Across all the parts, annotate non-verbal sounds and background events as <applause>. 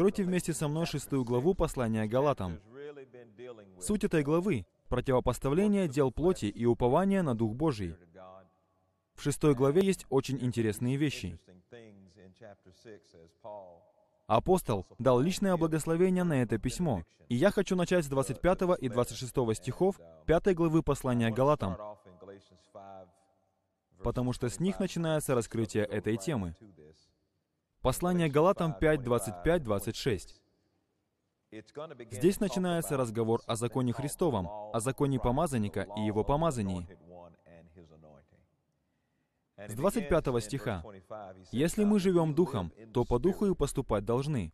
Откройте вместе со мной шестую главу послания Галатам. Суть этой главы — противопоставление дел плоти и упования на Дух Божий. В шестой главе есть очень интересные вещи. Апостол дал личное благословение на это письмо. И я хочу начать с 25 и 26 стихов 5 главы послания Галатам, потому что с них начинается раскрытие этой темы. Послание Галатам 5, 25, 26. Здесь начинается разговор о законе Христовом, о законе помазанника и его помазании. С 25 стиха. «Если мы живем духом, то по духу и поступать должны.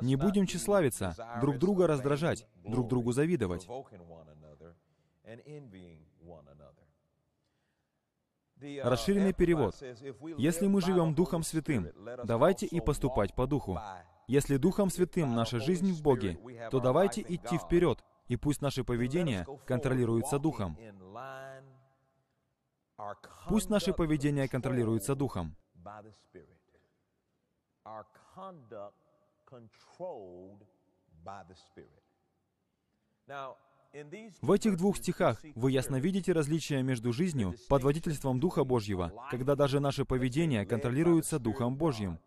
Не будем тщеславиться, друг друга раздражать, друг другу завидовать». Расширенный перевод. «Если мы живем Духом Святым, давайте и поступать по Духу. Если Духом Святым наша жизнь в Боге, то давайте идти вперед, и пусть наше поведение контролируется Духом. Пусть наше поведение контролируется Духом. В этих двух стихах вы ясно видите различия между жизнью под водительством Духа Божьего, когда даже наше поведение контролируется Духом Божьим,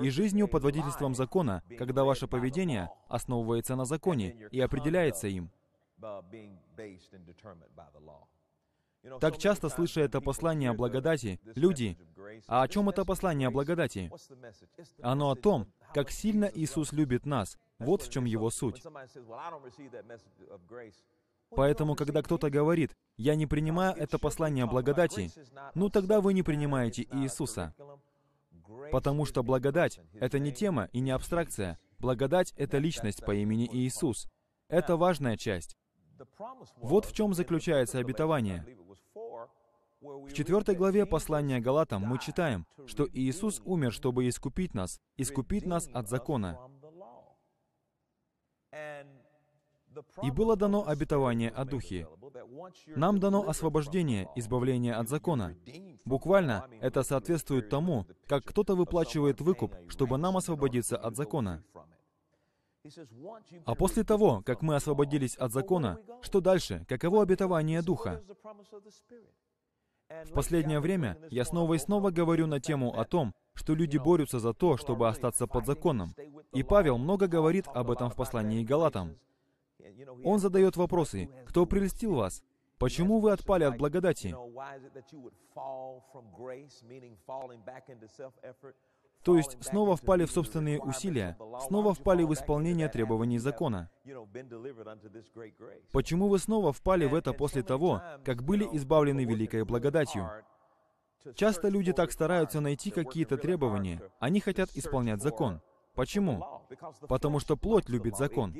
и жизнью под водительством закона, когда ваше поведение основывается на законе и определяется им. Так часто, слыша это послание о благодати, люди, а о чем это послание о благодати? Оно о том, как сильно Иисус любит нас. Вот в чем его суть. Поэтому, когда кто-то говорит, «Я не принимаю это послание о благодати», ну тогда вы не принимаете Иисуса. Потому что благодать — это не тема и не абстракция. Благодать — это личность по имени Иисус. Это важная часть. Вот в чем заключается обетование. В четвертой главе послания Галатам мы читаем, что Иисус умер, чтобы искупить нас, искупить нас от закона. И было дано обетование о Духе. Нам дано освобождение, избавление от закона. Буквально это соответствует тому, как кто-то выплачивает выкуп, чтобы нам освободиться от закона. А после того, как мы освободились от закона, что дальше? Каково обетование Духа? В последнее время я снова и снова говорю на тему о том, что люди борются за то, чтобы остаться под законом. И Павел много говорит об этом в послании Галатам. Он задает вопросы. Кто прельстил вас? Почему вы отпали от благодати? То есть снова впали в собственные усилия, снова впали в исполнение требований закона. Почему вы снова впали в это после того, как были избавлены великой благодатью? Часто люди так стараются найти какие-то требования. Они хотят исполнять закон. Почему? Потому что плоть любит закон.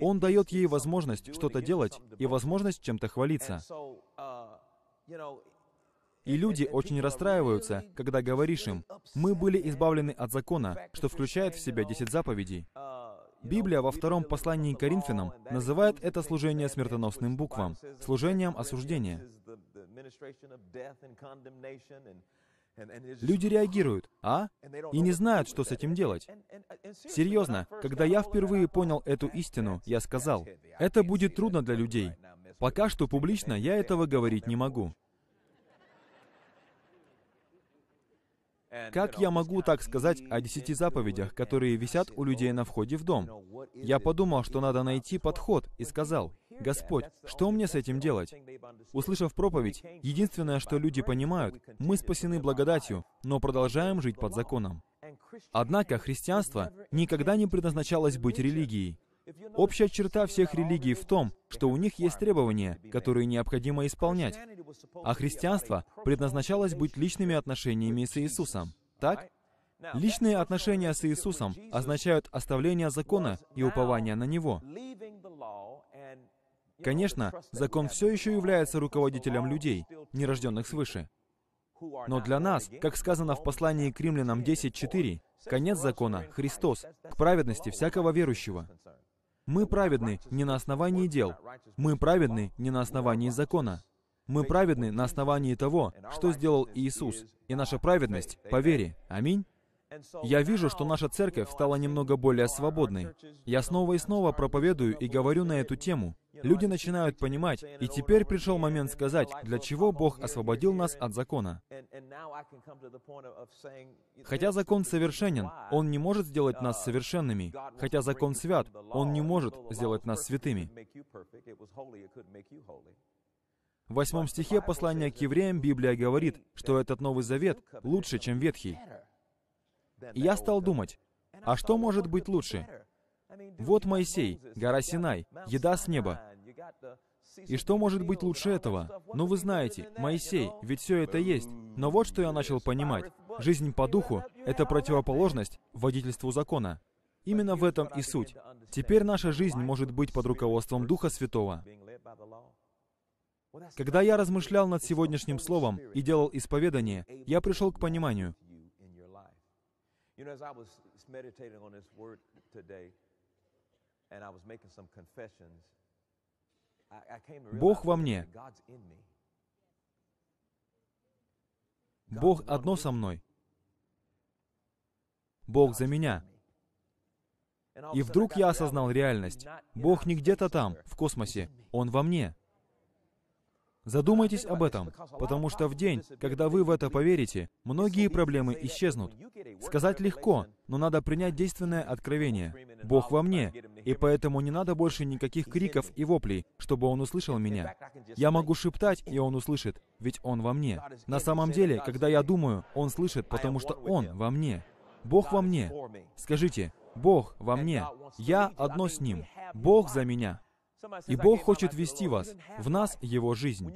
Он дает ей возможность что-то делать и возможность чем-то хвалиться. И люди очень расстраиваются, когда говоришь им, «Мы были избавлены от закона», что включает в себя десять заповедей. Библия во втором послании к Коринфянам называет это служение смертоносным буквам, служением осуждения. Люди реагируют, а? И не знают, что с этим делать. Серьезно, когда я впервые понял эту истину, я сказал, это будет трудно для людей. Пока что публично я этого говорить не могу. Как я могу так сказать о десяти заповедях, которые висят у людей на входе в дом? Я подумал, что надо найти подход, и сказал, «Господь, что мне с этим делать?» Услышав проповедь, единственное, что люди понимают, мы спасены благодатью, но продолжаем жить под законом. Однако христианство никогда не предназначалось быть религией. Общая черта всех религий в том, что у них есть требования, которые необходимо исполнять. А христианство предназначалось быть личными отношениями с Иисусом. Так? Личные отношения с Иисусом означают оставление закона и упование на Него. Конечно, закон все еще является руководителем людей, нерожденных свыше. Но для нас, как сказано в послании к римлянам 10.4, конец закона — Христос, к праведности всякого верующего. Мы праведны не на основании дел. Мы праведны не на основании закона. Мы праведны на основании того, что сделал Иисус, и наша праведность по вере. Аминь. Я вижу, что наша церковь стала немного более свободной. Я снова и снова проповедую и говорю на эту тему. Люди начинают понимать, и теперь пришел момент сказать, для чего Бог освободил нас от закона. Хотя закон совершенен, Он не может сделать нас совершенными. Хотя закон свят, Он не может сделать нас святыми. В восьмом стихе послания к евреям Библия говорит, что этот Новый Завет лучше, чем Ветхий. И я стал думать, а что может быть лучше? Вот Моисей, гора Синай, еда с неба. И что может быть лучше этого? Ну вы знаете, Моисей, ведь все это есть. Но вот что я начал понимать. Жизнь по духу — это противоположность водительству закона. Именно в этом и суть. Теперь наша жизнь может быть под руководством Духа Святого. Когда я размышлял над сегодняшним словом и делал исповедание, я пришел к пониманию, You Бог во мне. Бог одно со мной. Бог за меня. И вдруг я осознал реальность. Бог не где-то там, в космосе. Он во мне. Задумайтесь об этом, потому что в день, когда вы в это поверите, многие проблемы исчезнут. Сказать легко, но надо принять действенное откровение. Бог во мне, и поэтому не надо больше никаких криков и воплей, чтобы Он услышал меня. Я могу шептать, и Он услышит, ведь Он во мне. На самом деле, когда я думаю, Он слышит, потому что Он во мне. Бог во мне. Скажите, Бог во мне. Я одно с Ним. Бог за меня. И Бог хочет вести вас, в нас Его жизнь.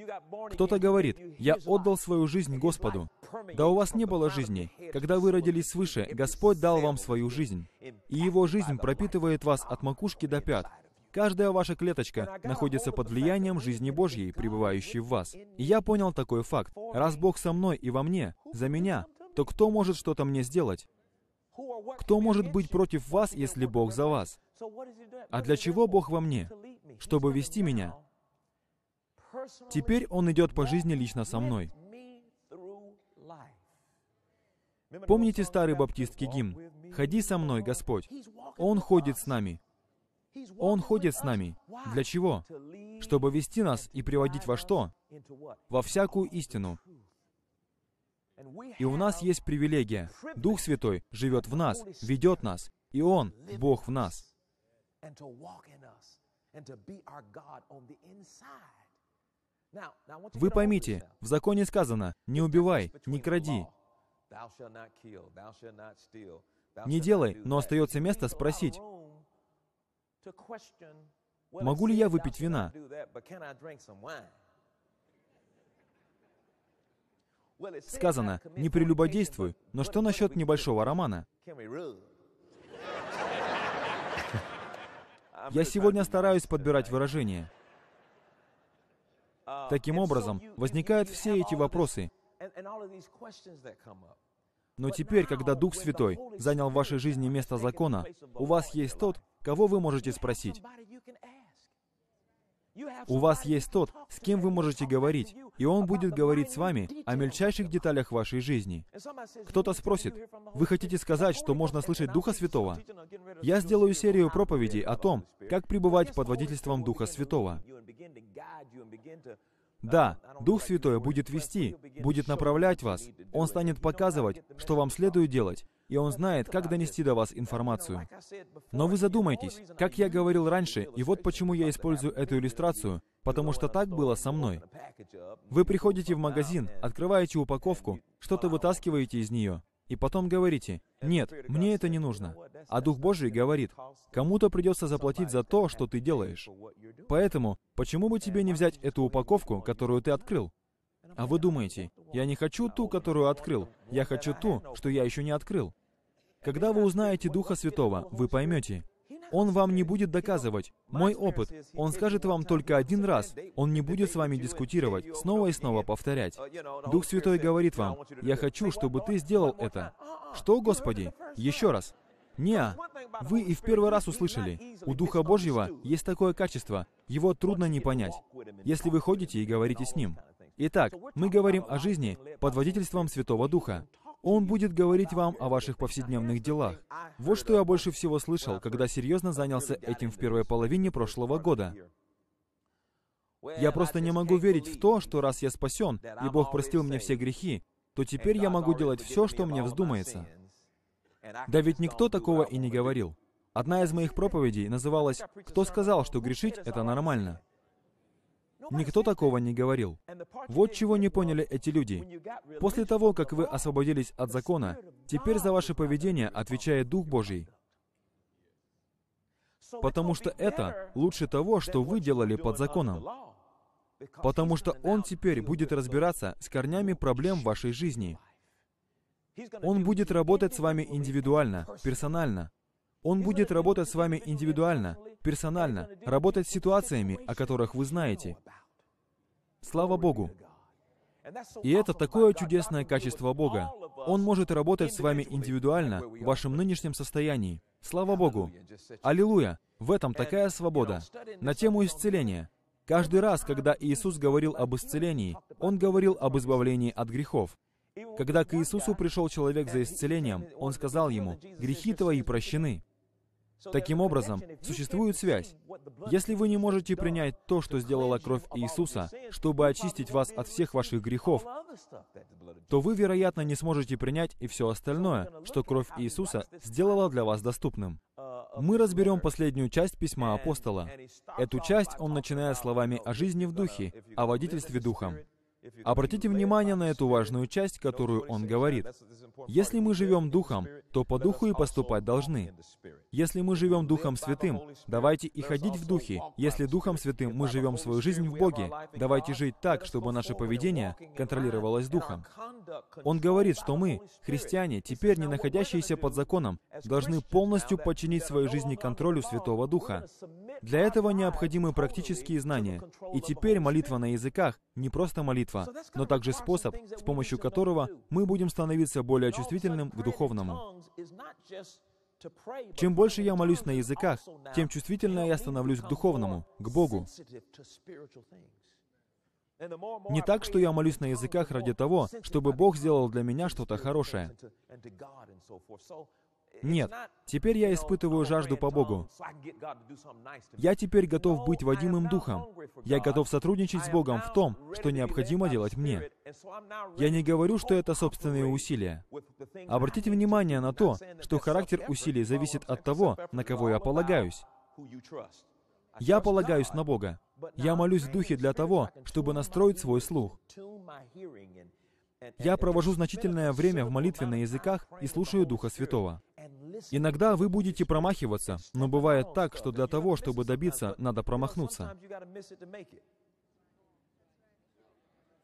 Кто-то говорит, «Я отдал свою жизнь Господу». Да у вас не было жизни. Когда вы родились свыше, Господь дал вам свою жизнь. И Его жизнь пропитывает вас от макушки до пят. Каждая ваша клеточка находится под влиянием жизни Божьей, пребывающей в вас. И я понял такой факт. Раз Бог со мной и во мне, за меня, то кто может что-то мне сделать? Кто может быть против вас, если Бог за вас? А для чего Бог во мне? Чтобы вести меня. Теперь Он идет по жизни лично со мной. Помните старый баптистский гимн? «Ходи со мной, Господь». Он ходит с нами. Он ходит с нами. Для чего? Чтобы вести нас и приводить во что? Во всякую истину. И у нас есть привилегия. Дух Святой живет в нас, ведет нас, и Он, Бог в нас. Вы поймите, в законе сказано, не убивай, не кради. Не делай, но остается место спросить, могу ли я выпить вина? Сказано, не прелюбодействуй, но что насчет небольшого романа? Я сегодня стараюсь подбирать выражения. Таким образом, возникают все эти вопросы. Но теперь, когда Дух Святой занял в вашей жизни место закона, у вас есть тот, кого вы можете спросить. У вас есть тот, с кем вы можете говорить, и он будет говорить с вами о мельчайших деталях вашей жизни. Кто-то спросит, вы хотите сказать, что можно слышать Духа Святого? Я сделаю серию проповедей о том, как пребывать под водительством Духа Святого. Да, Дух Святой будет вести, будет направлять вас. Он станет показывать, что вам следует делать, и Он знает, как донести до вас информацию. Но вы задумайтесь, как я говорил раньше, и вот почему я использую эту иллюстрацию, потому что так было со мной. Вы приходите в магазин, открываете упаковку, что-то вытаскиваете из нее, и потом говорите, «Нет, мне это не нужно». А Дух Божий говорит, «Кому-то придется заплатить за то, что ты делаешь». Поэтому, почему бы тебе не взять эту упаковку, которую ты открыл? А вы думаете, я не хочу ту, которую открыл, я хочу ту, что я еще не открыл. Когда вы узнаете Духа Святого, вы поймете. Он вам не будет доказывать. Мой опыт. Он скажет вам только один раз. Он не будет с вами дискутировать, снова и снова повторять. Дух Святой говорит вам, «Я хочу, чтобы ты сделал это». Что, Господи? Еще раз. Не, вы и в первый раз услышали. У Духа Божьего есть такое качество. Его трудно не понять, если вы ходите и говорите с Ним. Итак, мы говорим о жизни под водительством Святого Духа. Он будет говорить вам о ваших повседневных делах. Вот что я больше всего слышал, когда серьезно занялся этим в первой половине прошлого года. Я просто не могу верить в то, что раз я спасен, и Бог простил мне все грехи, то теперь я могу делать все, что мне вздумается. Да ведь никто такого и не говорил. Одна из моих проповедей называлась «Кто сказал, что грешить — это нормально?» Никто такого не говорил. Вот чего не поняли эти люди. После того, как вы освободились от закона, теперь за ваше поведение отвечает Дух Божий. Потому что это лучше того, что вы делали под законом. Потому что Он теперь будет разбираться с корнями проблем вашей жизни. Он будет работать с вами индивидуально, персонально. Он будет работать с вами индивидуально, персонально, работать с ситуациями, о которых вы знаете. Слава Богу! И это такое чудесное качество Бога. Он может работать с вами индивидуально в вашем нынешнем состоянии. Слава Богу! Аллилуйя! В этом такая свобода. На тему исцеления. Каждый раз, когда Иисус говорил об исцелении, Он говорил об избавлении от грехов. Когда к Иисусу пришел человек за исцелением, Он сказал ему, «Грехи твои прощены». Таким образом, существует связь. Если вы не можете принять то, что сделала кровь Иисуса, чтобы очистить вас от всех ваших грехов, то вы, вероятно, не сможете принять и все остальное, что кровь Иисуса сделала для вас доступным. Мы разберем последнюю часть письма апостола. Эту часть он начинает словами о жизни в духе, о водительстве духом. Обратите внимание на эту важную часть, которую он говорит. Если мы живем Духом, то по Духу и поступать должны. Если мы живем Духом Святым, давайте и ходить в Духе. Если Духом Святым мы живем свою жизнь в Боге, давайте жить так, чтобы наше поведение контролировалось Духом. Он говорит, что мы, христиане, теперь не находящиеся под законом, должны полностью подчинить свою жизнь контролю Святого Духа. Для этого необходимы практические знания. И теперь молитва на языках не просто молитва, но также способ, с помощью которого мы будем становиться более чувствительным к духовному. Чем больше я молюсь на языках, тем чувствительнее я становлюсь к духовному, к Богу. Не так, что я молюсь на языках ради того, чтобы Бог сделал для меня что-то хорошее. Нет, теперь я испытываю жажду по Богу. Я теперь готов быть водимым Духом. Я готов сотрудничать с Богом в том, что необходимо делать мне. Я не говорю, что это собственные усилия. Обратите внимание на то, что характер усилий зависит от того, на кого я полагаюсь. Я полагаюсь на Бога. Я молюсь в Духе для того, чтобы настроить свой слух. Я провожу значительное время в молитве на языках и слушаю Духа Святого. Иногда вы будете промахиваться, но бывает так, что для того, чтобы добиться, надо промахнуться.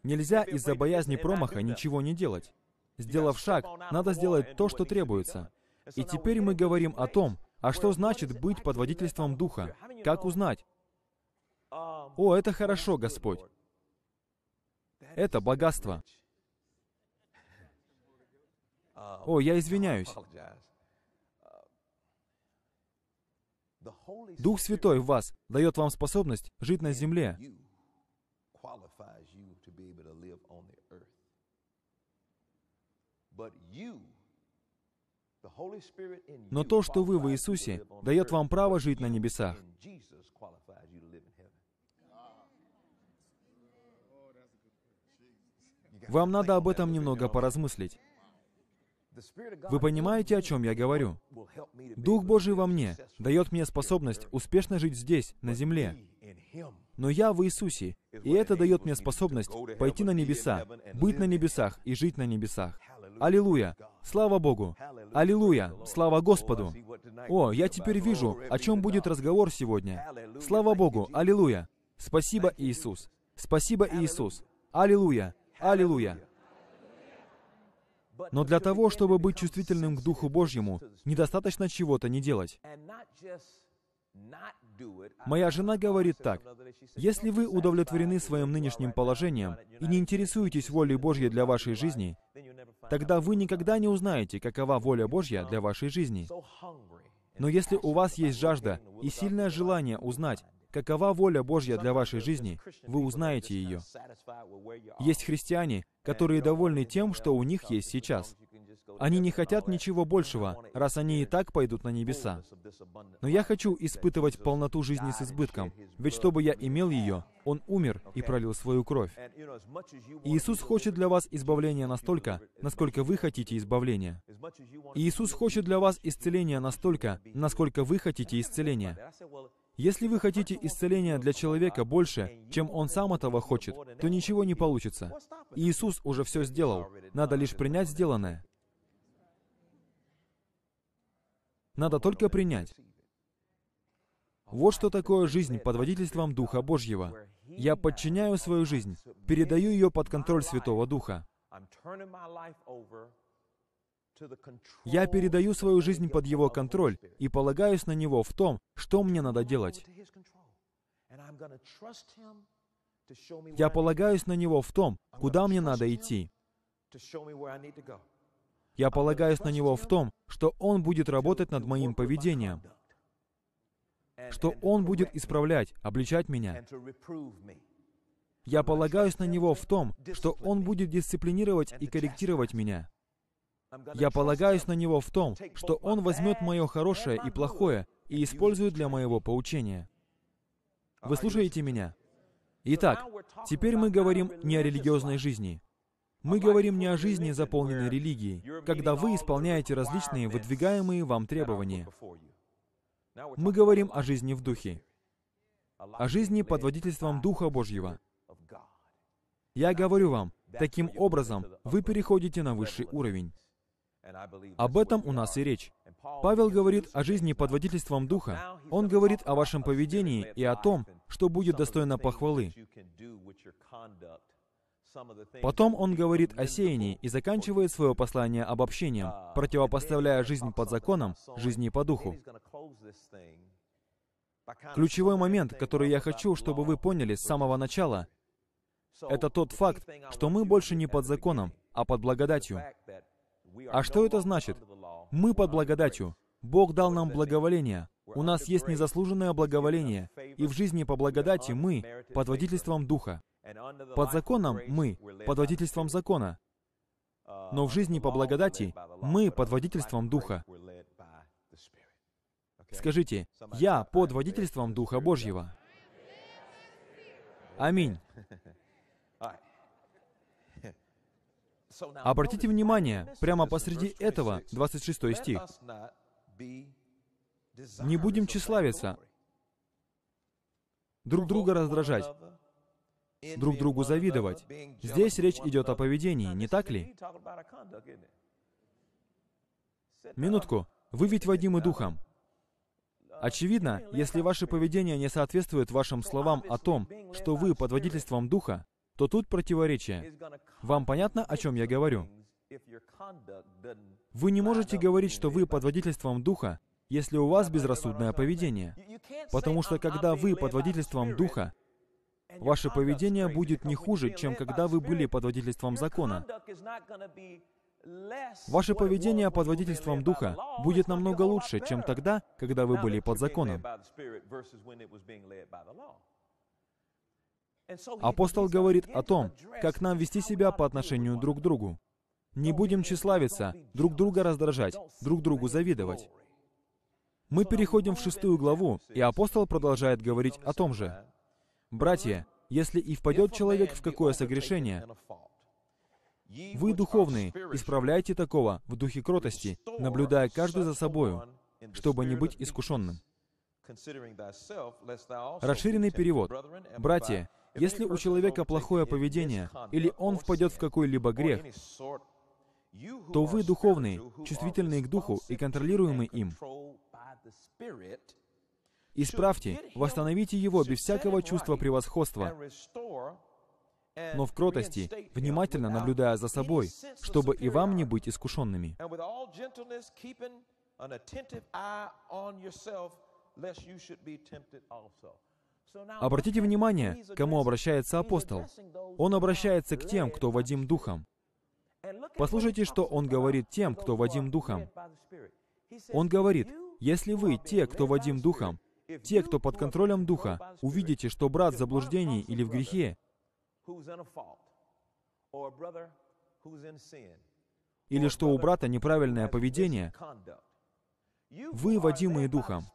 Нельзя из-за боязни промаха ничего не делать. Сделав шаг, надо сделать то, что требуется. И теперь мы говорим о том, а что значит быть под водительством Духа? Как узнать? О, это хорошо, Господь. Это богатство. О, я извиняюсь. Дух Святой в вас дает вам способность жить на земле. Но то, что вы в Иисусе, дает вам право жить на небесах. Вам надо об этом немного поразмыслить. Вы понимаете, о чем я говорю? Дух Божий во мне дает мне способность успешно жить здесь, на земле. Но я в Иисусе, и это дает мне способность пойти на небеса, быть на небесах и жить на небесах. Аллилуйя! Слава Богу! Аллилуйя! Слава Господу! О, я теперь вижу, о чем будет разговор сегодня. Слава Богу! Аллилуйя! Спасибо, Иисус! Спасибо, Иисус! Аллилуйя! Аллилуйя! Но для того, чтобы быть чувствительным к Духу Божьему, недостаточно чего-то не делать. Моя жена говорит так, если вы удовлетворены своим нынешним положением и не интересуетесь волей Божьей для вашей жизни, тогда вы никогда не узнаете, какова воля Божья для вашей жизни. Но если у вас есть жажда и сильное желание узнать, Какова воля Божья для вашей жизни, вы узнаете ее. Есть христиане, которые довольны тем, что у них есть сейчас. Они не хотят ничего большего, раз они и так пойдут на небеса. Но я хочу испытывать полноту жизни с избытком, ведь чтобы я имел ее, Он умер и пролил свою кровь. Иисус хочет для вас избавления настолько, насколько вы хотите избавления. Иисус хочет для вас исцеления настолько, насколько вы хотите исцеления. Если вы хотите исцеления для человека больше, чем он сам этого хочет, то ничего не получится. Иисус уже все сделал. Надо лишь принять сделанное. Надо только принять. Вот что такое жизнь под водительством Духа Божьего. Я подчиняю свою жизнь, передаю ее под контроль Святого Духа. Я передаю свою жизнь под Его контроль и полагаюсь на Него в том, что мне надо делать. Я полагаюсь на Него в том, куда мне надо идти. Я полагаюсь на Него в том, что Он будет работать над моим поведением, что Он будет исправлять, обличать меня. Я полагаюсь на Него в том, что Он будет дисциплинировать и корректировать меня. Я полагаюсь на него в том, что он возьмет мое хорошее и плохое и использует для моего поучения. Вы слушаете меня? Итак, теперь мы говорим не о религиозной жизни. Мы говорим не о жизни, заполненной религией, когда вы исполняете различные выдвигаемые вам требования. Мы говорим о жизни в духе, о жизни под водительством Духа Божьего. Я говорю вам, таким образом вы переходите на высший уровень. Об этом у нас и речь. Павел говорит о жизни под водительством Духа. Он говорит о вашем поведении и о том, что будет достойно похвалы. Потом он говорит о сеянии и заканчивает свое послание обобщением, противопоставляя жизнь под законом, жизни по духу. Ключевой момент, который я хочу, чтобы вы поняли с самого начала, это тот факт, что мы больше не под законом, а под благодатью. А что это значит? Мы под благодатью. Бог дал нам благоволение. У нас есть незаслуженное благоволение. И в жизни по благодати мы под водительством Духа. Под законом мы под водительством закона. Но в жизни по благодати мы под водительством Духа. Скажите, я под водительством Духа Божьего. Аминь. Обратите внимание, прямо посреди этого, 26 стих. «Не будем тщеславиться, друг друга раздражать, друг другу завидовать». Здесь речь идет о поведении, не так ли? Минутку. Вы ведь водимы Духом. Очевидно, если ваше поведение не соответствует вашим словам о том, что вы под водительством Духа, то тут противоречие. Вам понятно, о чем я говорю? Вы не можете говорить, что вы под водительством Духа, если у вас безрассудное поведение. Потому что когда вы под водительством Духа, ваше поведение будет не хуже, чем когда вы были под водительством закона. Ваше поведение под водительством Духа будет намного лучше, чем тогда, когда вы были под законом. Апостол говорит о том, как нам вести себя по отношению друг к другу. Не будем тщеславиться, друг друга раздражать, друг другу завидовать. Мы переходим в шестую главу, и апостол продолжает говорить о том же. «Братья, если и впадет человек в какое согрешение, вы, духовные, исправляйте такого в духе кротости, наблюдая каждый за собою, чтобы не быть искушенным». Расширенный перевод. «Братья, если у человека плохое поведение, или он впадет в какой-либо грех, то вы духовные, чувствительные к духу и контролируемые им. Исправьте, восстановите его без всякого чувства превосходства, но в кротости, внимательно наблюдая за собой, чтобы и вам не быть искушенными. Обратите внимание, кому обращается апостол. Он обращается к тем, кто водим Духом. Послушайте, что он говорит тем, кто водим Духом. Он говорит, если вы, те, кто водим Духом, те, кто под контролем Духа, увидите, что брат в заблуждении или в грехе, или что у брата неправильное поведение, вы, водимые Духом,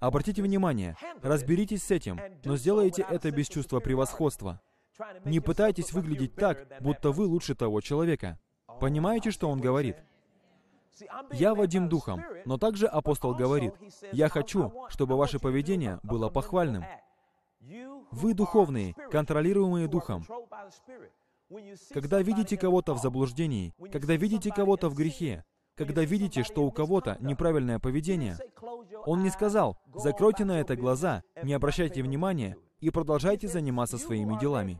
обратите внимание, разберитесь с этим, но сделайте это без чувства превосходства. Не пытайтесь выглядеть так, будто вы лучше того человека. Понимаете, что он говорит? Я Вадим Духом, но также апостол говорит, я хочу, чтобы ваше поведение было похвальным. Вы духовные, контролируемые Духом. Когда видите кого-то в заблуждении, когда видите кого-то в грехе, когда видите, что у кого-то неправильное поведение, он не сказал, закройте на это глаза, не обращайте внимания и продолжайте заниматься своими делами.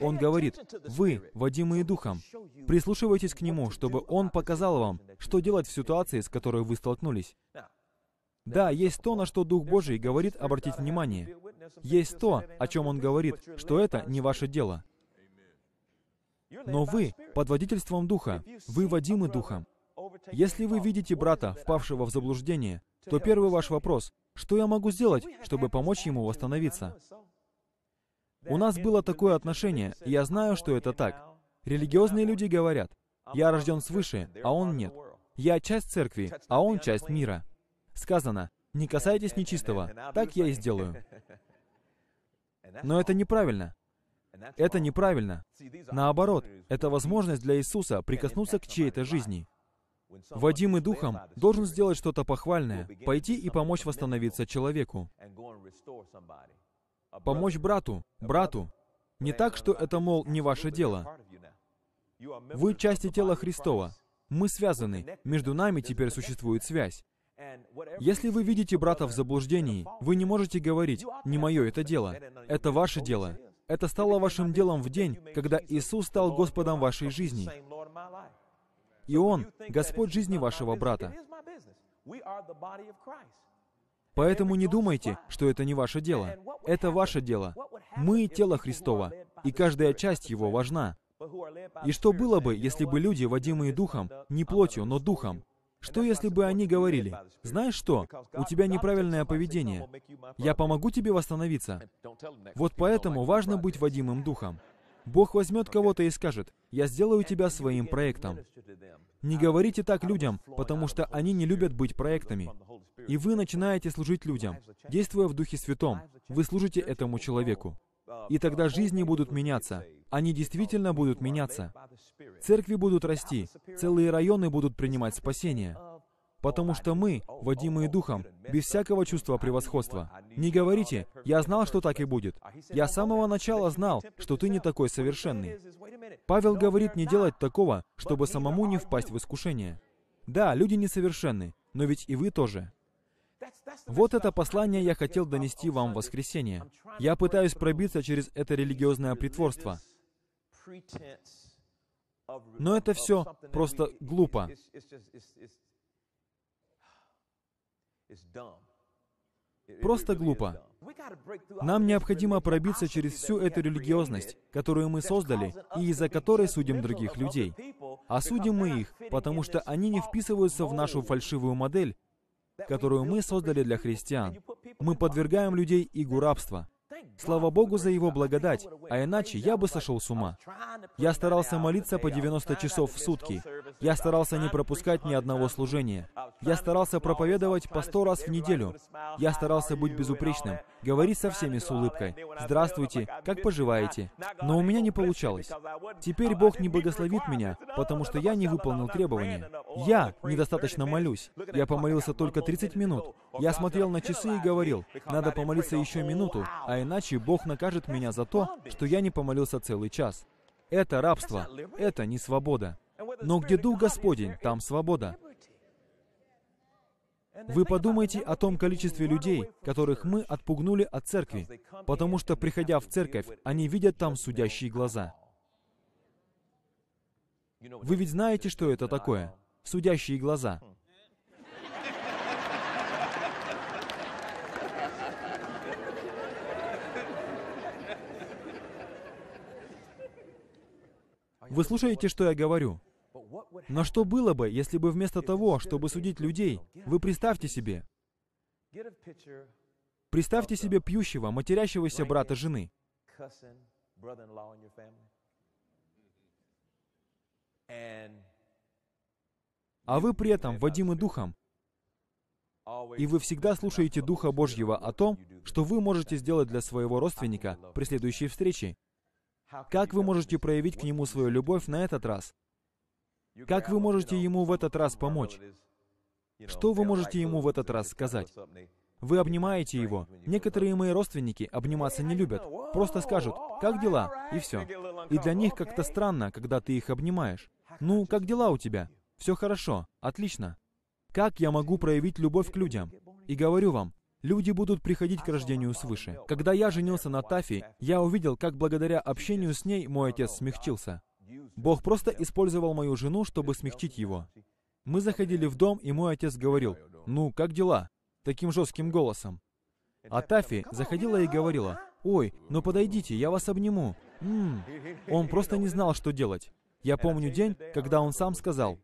Он говорит, вы, водимые духом, прислушивайтесь к нему, чтобы он показал вам, что делать в ситуации, с которой вы столкнулись. Да, есть то, на что Дух Божий говорит обратить внимание. Есть то, о чем Он говорит, что это не ваше дело. Но вы, под водительством Духа, вы водимы Духом. Если вы видите брата, впавшего в заблуждение, то первый ваш вопрос, что я могу сделать, чтобы помочь ему восстановиться? У нас было такое отношение, и я знаю, что это так. Религиозные люди говорят, я рожден свыше, а он нет. Я часть церкви, а он часть мира. Сказано, не касайтесь нечистого, так я и сделаю. Но это неправильно. Это неправильно. Наоборот, это возможность для Иисуса прикоснуться к чьей-то жизни. Водимый Духом должен сделать что-то похвальное, пойти и помочь восстановиться человеку. Помочь брату, брату. Не так, что это, мол, не ваше дело. Вы части тела Христова. Мы связаны. Между нами теперь существует связь. Если вы видите брата в заблуждении, вы не можете говорить, «Не мое это дело». Это ваше дело. Это стало вашим делом в день, когда Иисус стал Господом вашей жизни. И Он — Господь жизни вашего брата. Поэтому не думайте, что это не ваше дело. Это ваше дело. Мы — тело Христова, и каждая часть Его важна. И что было бы, если бы люди, водимые Духом, не плотью, но Духом, что если бы они говорили, «Знаешь что? У тебя неправильное поведение. Я помогу тебе восстановиться». Вот поэтому важно быть водимым духом. Бог возьмет кого-то и скажет, «Я сделаю тебя своим проектом». Не говорите так людям, потому что они не любят быть проектами. И вы начинаете служить людям. Действуя в Духе Святом, вы служите этому человеку. И тогда жизни будут меняться. Они действительно будут меняться. Церкви будут расти. Целые районы будут принимать спасение. Потому что мы, водимые Духом, без всякого чувства превосходства. Не говорите, «Я знал, что так и будет». Я с самого начала знал, что ты не такой совершенный. Павел говорит не делать такого, чтобы самому не впасть в искушение. Да, люди несовершенны, но ведь и вы тоже. Вот это послание я хотел донести вам в воскресенье. Я пытаюсь пробиться через это религиозное притворство. Но это все просто глупо. Просто глупо. Нам необходимо пробиться через всю эту религиозность, которую мы создали и из-за которой судим других людей. А судим мы их, потому что они не вписываются в нашу фальшивую модель, которую мы создали для христиан. Мы подвергаем людей игу рабства. Слава Богу за Его благодать, а иначе я бы сошел с ума. Я старался молиться по 90 часов в сутки. Я старался не пропускать ни одного служения. Я старался проповедовать по сто раз в неделю. Я старался быть безупречным, говорить со всеми с улыбкой. «Здравствуйте, как поживаете?» Но у меня не получалось. Теперь Бог не благословит меня, потому что я не выполнил требования. Я недостаточно молюсь. Я помолился только 30 минут. Я смотрел на часы и говорил, надо помолиться еще минуту, а иначе Бог накажет меня за то, что я не помолился целый час. Это рабство, это не свобода. Но где Дух Господень, там свобода. Вы подумайте о том количестве людей, которых мы отпугнули от церкви, потому что, приходя в церковь, они видят там судящие глаза. Вы ведь знаете, что это такое? Судящие глаза. Вы слушаете, что я говорю? Но что было бы, если бы вместо того, чтобы судить людей, вы представьте себе, Представьте себе пьющего, матерящегося брата жены. А вы при этом водимы Духом, и вы всегда слушаете Духа Божьего о том, что вы можете сделать для своего родственника при следующей встрече. Как вы можете проявить к нему свою любовь на этот раз? Как вы можете ему в этот раз помочь? Что вы можете ему в этот раз сказать? Вы обнимаете его. Некоторые мои родственники обниматься не любят. Просто скажут, как дела? И все. И для них как-то странно, когда ты их обнимаешь. Ну, как дела у тебя? Все хорошо. Отлично. Как я могу проявить любовь к людям? И говорю вам, люди будут приходить к рождению свыше. Когда я женился на Тафи, я увидел, как благодаря общению с ней мой отец смягчился. Бог просто использовал мою жену, чтобы смягчить его. Мы заходили в дом, и мой отец говорил, «Ну, как дела?» Таким жестким голосом. А Тафи заходила и говорила, «Ой, ну подойдите, я вас обниму». М -м. Он просто не знал, что делать. Я помню день, когда он сам сказал,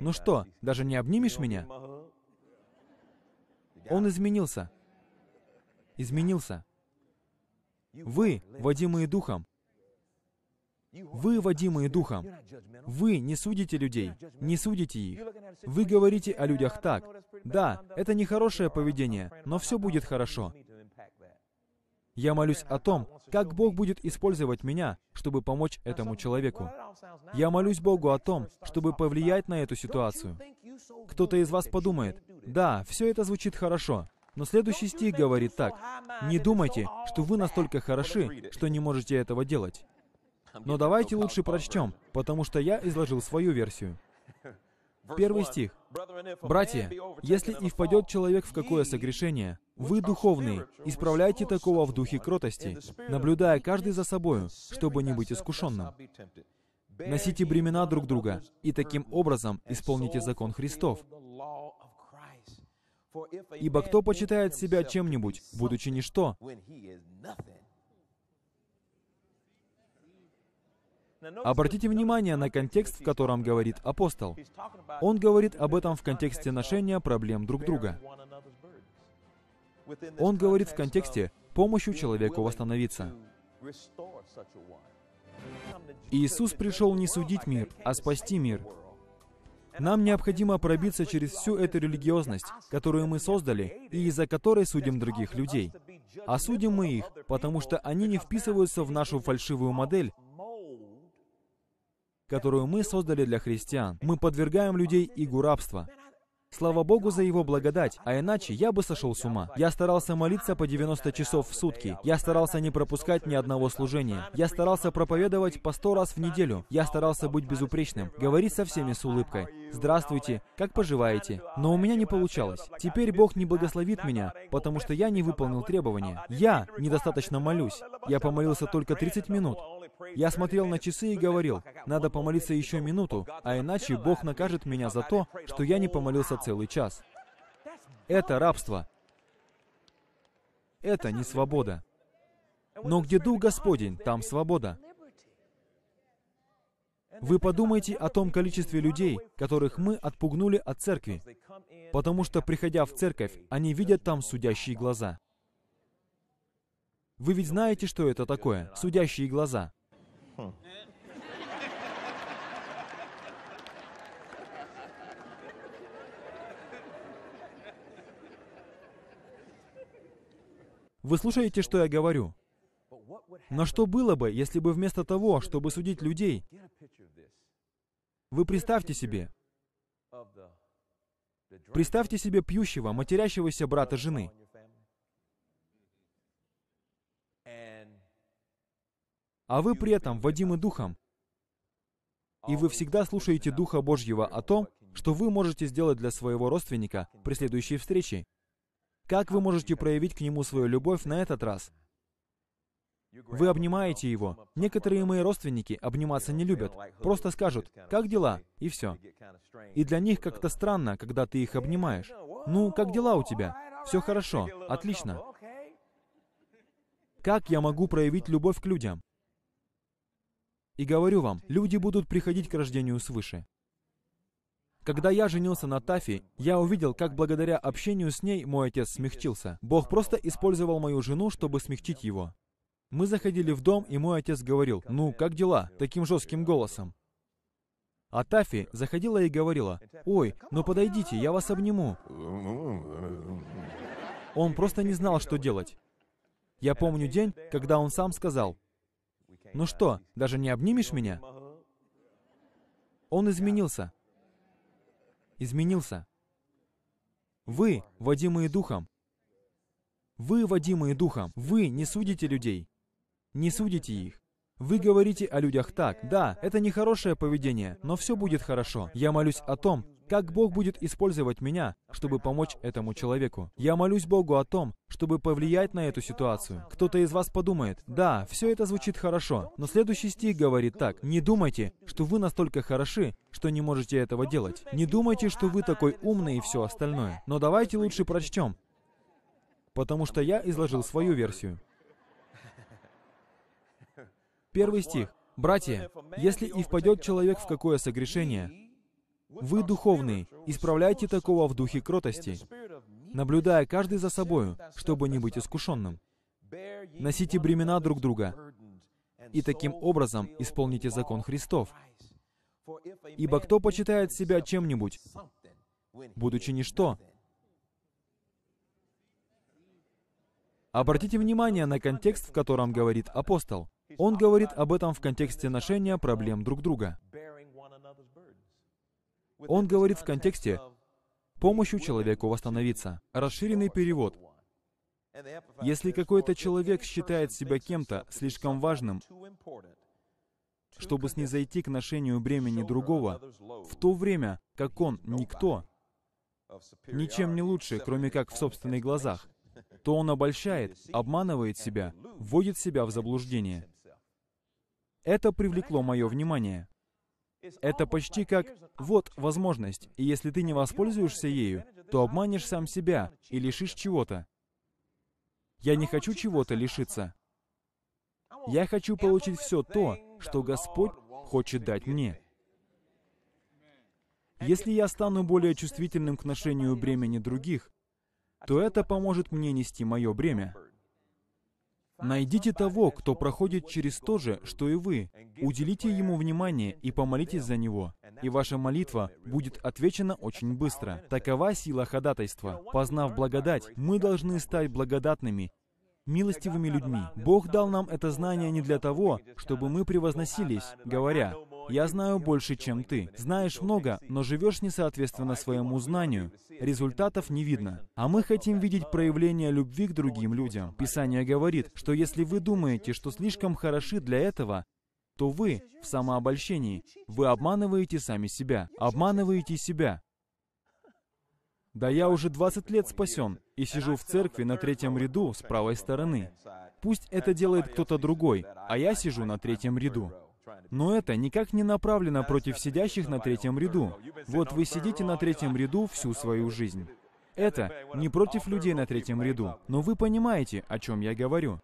«Ну что, даже не обнимешь меня?» Он изменился. Изменился. Вы, водимые духом, вы, водимые духом, вы не судите людей, не судите их. Вы говорите о людях так. Да, это нехорошее поведение, но все будет хорошо. Я молюсь о том, как Бог будет использовать меня, чтобы помочь этому человеку. Я молюсь Богу о том, чтобы повлиять на эту ситуацию. Кто-то из вас подумает, да, все это звучит хорошо, но следующий стих говорит так. Не думайте, что вы настолько хороши, что не можете этого делать. Но давайте лучше прочтем, потому что я изложил свою версию. Первый стих. «Братья, если и впадет человек в какое согрешение, вы, духовные, исправляйте такого в духе кротости, наблюдая каждый за собою, чтобы не быть искушенным. Носите бремена друг друга, и таким образом исполните закон Христов. Ибо кто почитает себя чем-нибудь, будучи ничто, Обратите внимание на контекст, в котором говорит апостол. Он говорит об этом в контексте ношения проблем друг друга. Он говорит в контексте помощью человеку восстановиться. Иисус пришел не судить мир, а спасти мир. Нам необходимо пробиться через всю эту религиозность, которую мы создали, и из-за которой судим других людей. А судим мы их, потому что они не вписываются в нашу фальшивую модель, которую мы создали для христиан. Мы подвергаем людей игу рабства. Слава Богу за Его благодать, а иначе я бы сошел с ума. Я старался молиться по 90 часов в сутки. Я старался не пропускать ни одного служения. Я старался проповедовать по 100 раз в неделю. Я старался быть безупречным, говорить со всеми с улыбкой. «Здравствуйте, как поживаете?» Но у меня не получалось. Теперь Бог не благословит меня, потому что я не выполнил требования. Я недостаточно молюсь. Я помолился только 30 минут. Я смотрел на часы и говорил, надо помолиться еще минуту, а иначе Бог накажет меня за то, что я не помолился целый час. Это рабство. Это не свобода. Но где Дух Господень, там свобода. Вы подумайте о том количестве людей, которых мы отпугнули от церкви, потому что, приходя в церковь, они видят там судящие глаза. Вы ведь знаете, что это такое, судящие глаза. Вы слушаете, что я говорю? Но что было бы, если бы вместо того, чтобы судить людей, вы представьте себе, представьте себе пьющего, матерящегося брата жены. А вы при этом водимы Духом. И вы всегда слушаете Духа Божьего о том, что вы можете сделать для своего родственника при следующей встрече. Как вы можете проявить к нему свою любовь на этот раз? Вы обнимаете его. Некоторые мои родственники обниматься не любят. Просто скажут, как дела? И все. И для них как-то странно, когда ты их обнимаешь. Ну, как дела у тебя? Все хорошо. Отлично. Как я могу проявить любовь к людям? И говорю вам, люди будут приходить к рождению свыше. Когда я женился на Тафи, я увидел, как благодаря общению с ней мой отец смягчился. Бог просто использовал мою жену, чтобы смягчить его. Мы заходили в дом, и мой отец говорил, «Ну, как дела?» таким жестким голосом. А Тафи заходила и говорила, «Ой, ну подойдите, я вас обниму». Он просто не знал, что делать. Я помню день, когда он сам сказал, «Ну что, даже не обнимешь меня?» Он изменился. Изменился. Вы, водимые духом. Вы, водимые духом. Вы не судите людей. Не судите их. Вы говорите о людях так. Да, это нехорошее поведение, но все будет хорошо. Я молюсь о том, как Бог будет использовать меня, чтобы помочь этому человеку. Я молюсь Богу о том, чтобы повлиять на эту ситуацию. Кто-то из вас подумает, да, все это звучит хорошо, но следующий стих говорит так, не думайте, что вы настолько хороши, что не можете этого делать. Не думайте, что вы такой умный и все остальное. Но давайте лучше прочтем, потому что я изложил свою версию. Первый стих. «Братья, если и впадет человек в какое согрешение, вы духовные, исправляйте такого в духе кротости, наблюдая каждый за собою, чтобы не быть искушенным. Носите бремена друг друга, и таким образом исполните закон Христов. Ибо кто почитает себя чем-нибудь, будучи ничто, Обратите внимание на контекст, в котором говорит апостол. Он говорит об этом в контексте ношения проблем друг друга. Он говорит в контексте помощью человеку восстановиться. Расширенный перевод. Если какой-то человек считает себя кем-то слишком важным, чтобы снизойти к ношению бремени другого, в то время как он никто, ничем не лучше, кроме как в собственных глазах, то он обольщает, <laughs> обманывает себя, вводит себя в заблуждение. Это привлекло мое внимание. Это почти как «вот возможность, и если ты не воспользуешься ею, то обманешь сам себя и лишишь чего-то». Я не хочу чего-то лишиться. Я хочу получить все то, что Господь хочет дать мне. Если я стану более чувствительным к ношению бремени других, то это поможет мне нести мое бремя. Найдите того, кто проходит через то же, что и вы. Уделите ему внимание и помолитесь за него. И ваша молитва будет отвечена очень быстро. Такова сила ходатайства. Познав благодать, мы должны стать благодатными милостивыми людьми. Бог дал нам это знание не для того, чтобы мы превозносились, говоря, «Я знаю больше, чем ты». Знаешь много, но живешь несоответственно своему знанию. Результатов не видно. А мы хотим видеть проявление любви к другим людям. Писание говорит, что если вы думаете, что слишком хороши для этого, то вы в самообольщении. Вы обманываете сами себя. Обманываете себя. Да я уже 20 лет спасен и сижу в церкви на третьем ряду с правой стороны. Пусть это делает кто-то другой, а я сижу на третьем ряду. Но это никак не направлено против сидящих на третьем ряду. Вот вы сидите на третьем ряду всю свою жизнь. Это не против людей на третьем ряду, но вы понимаете, о чем я говорю.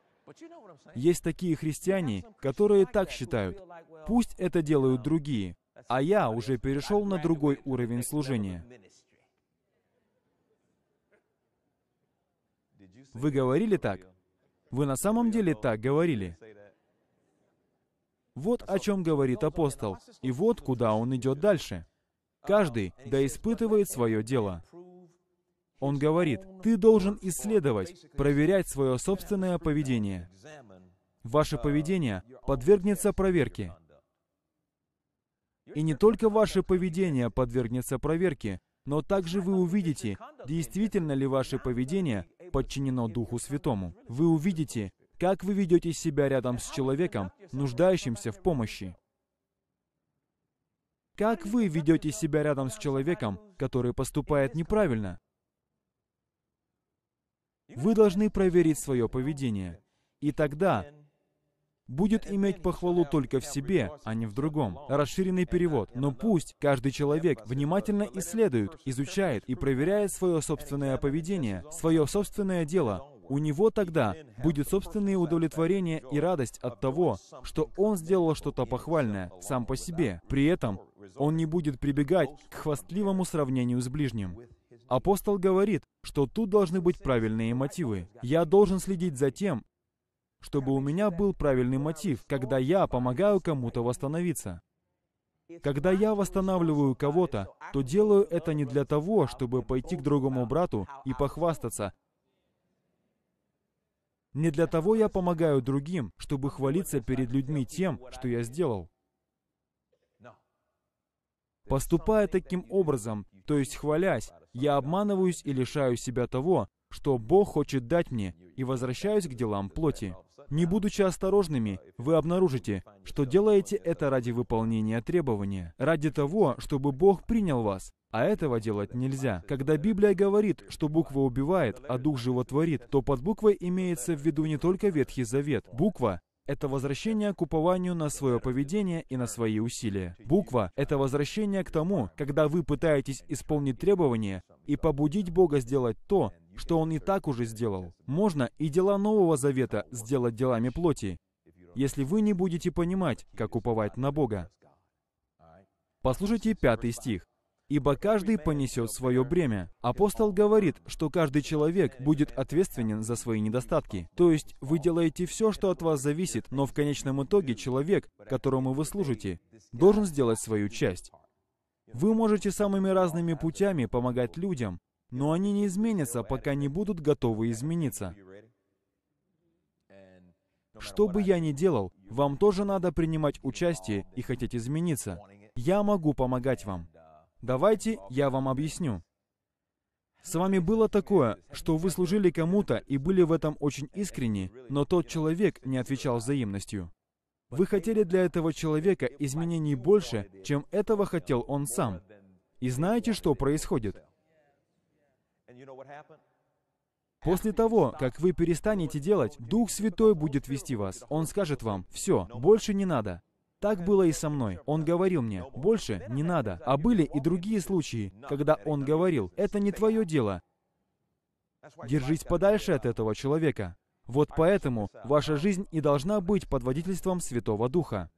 Есть такие христиане, которые так считают. Пусть это делают другие, а я уже перешел на другой уровень служения. Вы говорили так? Вы на самом деле так говорили? Вот о чем говорит апостол, и вот куда он идет дальше. Каждый да испытывает свое дело. Он говорит, ты должен исследовать, проверять свое собственное поведение. Ваше поведение подвергнется проверке. И не только ваше поведение подвергнется проверке, но также вы увидите, действительно ли ваше поведение подчинено Духу Святому. Вы увидите, как вы ведете себя рядом с человеком, нуждающимся в помощи. Как вы ведете себя рядом с человеком, который поступает неправильно? Вы должны проверить свое поведение. И тогда будет иметь похвалу только в себе, а не в другом. Расширенный перевод. Но пусть каждый человек внимательно исследует, изучает и проверяет свое собственное поведение, свое собственное дело. У него тогда будет собственное удовлетворение и радость от того, что он сделал что-то похвальное сам по себе. При этом Он не будет прибегать к хвастливому сравнению с ближним. Апостол говорит, что тут должны быть правильные мотивы. Я должен следить за тем, чтобы у меня был правильный мотив, когда я помогаю кому-то восстановиться. Когда я восстанавливаю кого-то, то делаю это не для того, чтобы пойти к другому брату и похвастаться. Не для того я помогаю другим, чтобы хвалиться перед людьми тем, что я сделал. Поступая таким образом, то есть хвалясь, я обманываюсь и лишаю себя того, что Бог хочет дать мне, и возвращаюсь к делам плоти. Не будучи осторожными, вы обнаружите, что делаете это ради выполнения требования, ради того, чтобы Бог принял вас. А этого делать нельзя. Когда Библия говорит, что буква убивает, а дух животворит, то под буквой имеется в виду не только Ветхий Завет. Буква это возвращение к упованию на свое поведение и на свои усилия. Буква — это возвращение к тому, когда вы пытаетесь исполнить требования и побудить Бога сделать то, что Он и так уже сделал. Можно и дела Нового Завета сделать делами плоти, если вы не будете понимать, как уповать на Бога. Послушайте пятый стих ибо каждый понесет свое бремя. Апостол говорит, что каждый человек будет ответственен за свои недостатки. То есть вы делаете все, что от вас зависит, но в конечном итоге человек, которому вы служите, должен сделать свою часть. Вы можете самыми разными путями помогать людям, но они не изменятся, пока не будут готовы измениться. Что бы я ни делал, вам тоже надо принимать участие и хотеть измениться. Я могу помогать вам. Давайте я вам объясню. С вами было такое, что вы служили кому-то и были в этом очень искренни, но тот человек не отвечал взаимностью. Вы хотели для этого человека изменений больше, чем этого хотел он сам. И знаете, что происходит? После того, как вы перестанете делать, Дух Святой будет вести вас. Он скажет вам, все, больше не надо. Так было и со мной. Он говорил мне, больше не надо. А были и другие случаи, когда он говорил, это не твое дело. Держись подальше от этого человека. Вот поэтому ваша жизнь и должна быть под водительством Святого Духа.